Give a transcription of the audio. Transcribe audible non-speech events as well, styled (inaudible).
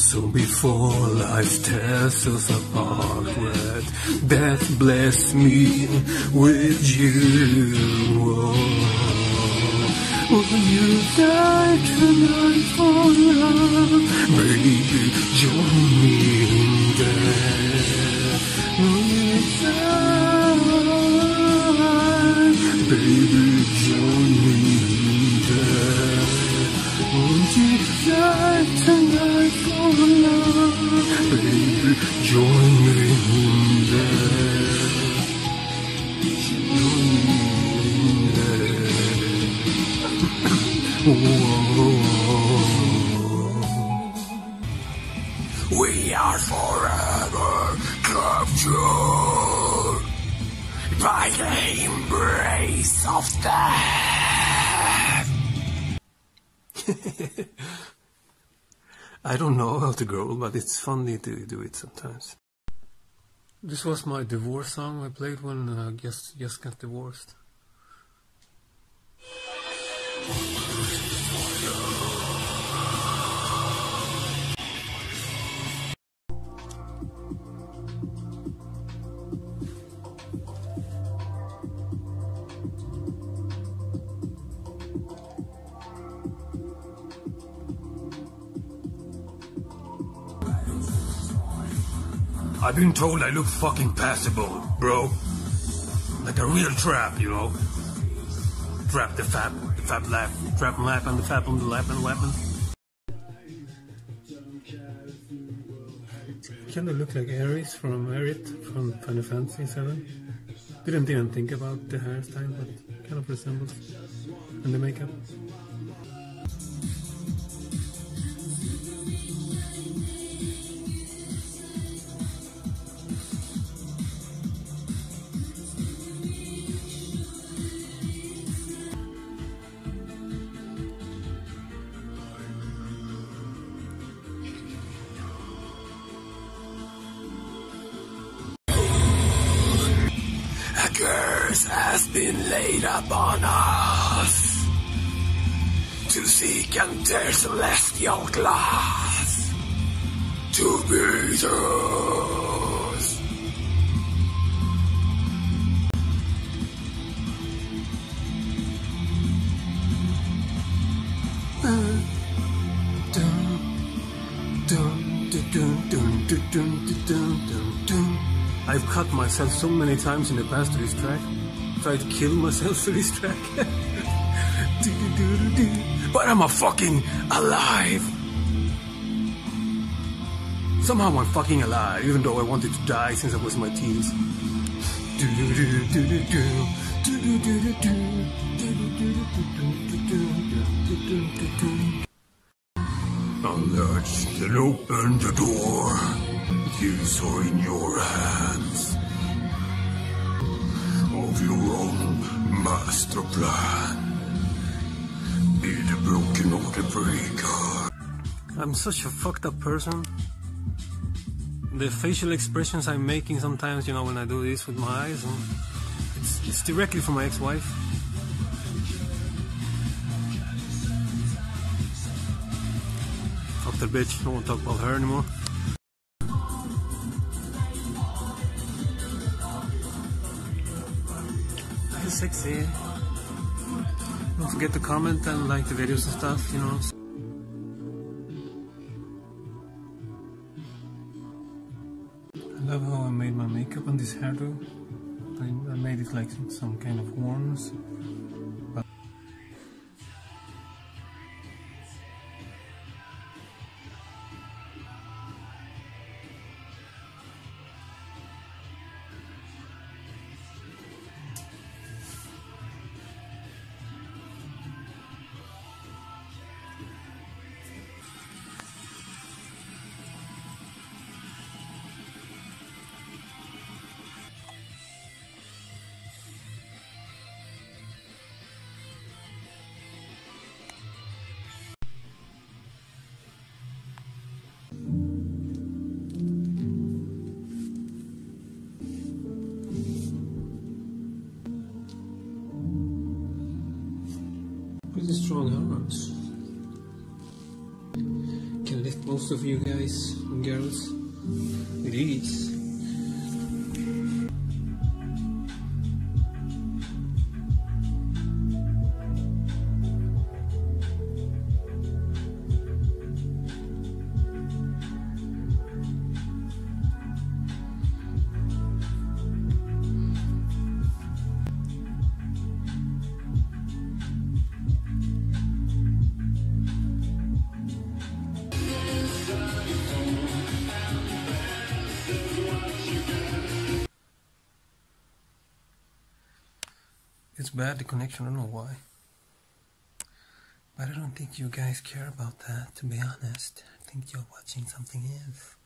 So before life tears us apart, let death bless me with you. Oh, will you die tonight for love? Baby, join me in death. Will you die? (laughs) We are forever captured by the embrace of death. (laughs) I don't know how to growl, but it's funny to do it sometimes. This was my divorce song I played when uh, I just just got divorced. I've been told I look fucking passable, bro. Like a real trap, you know. Trap the fap, the fap lap, trap and lap, and the fap on the lap and weapon. Kind of look like Ares from Aerith from Final Fantasy 7. Didn't even think about the hairstyle, but kind of resembles. And the makeup. Curse has been laid upon us to seek and tear celestial glass to beat us. I've cut myself so many times in the past to this track. Tried to kill myself to this track. but I'm a fucking alive. Somehow I'm fucking alive, even though I wanted to die since I was in my teens. Unlatch and open the door. You saw in your hands of your own master plan. Be the broken or the breaker. I'm such a fucked up person. The facial expressions I'm making sometimes, you know, when I do this with my eyes, it's, it's directly from my ex-wife. Fuck that bitch. Don't want to talk about her anymore. Sexy. Eh? Don't forget to comment and like the videos and stuff, you know. I love how I made my makeup on this hairdo. I, I made it like some kind of horns. Most of you guys and girls. It It's bad the connection, I don't know why. But I don't think you guys care about that, to be honest. I think you're watching something else.